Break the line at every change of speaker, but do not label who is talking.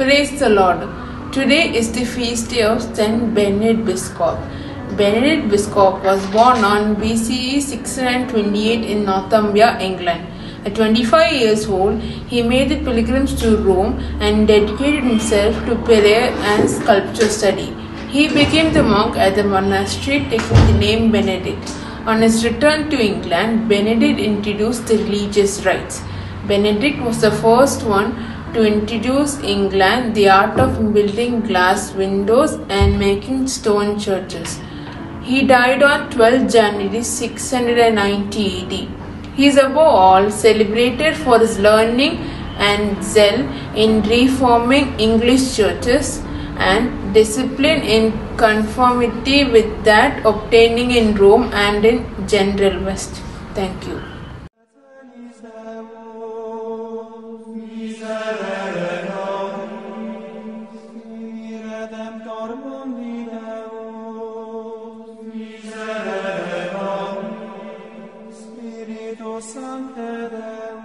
Praise the Lord. Today is the feast day of Saint Benedict Biscop. Benedict Biscop was born on BCE 628 in Northumbria, England. At 25 years old, he made the pilgrims to Rome and dedicated himself to prayer and sculpture study. He became the monk at the monastery taking the name Benedict. On his return to England, Benedict introduced the religious rites. Benedict was the first one to introduce England the art of building glass windows and making stone churches. He died on 12 January 690 AD. He is above all celebrated for his learning and zeal in reforming English churches and discipline in conformity with that obtaining in Rome and in general West. Thank you. Osam Pere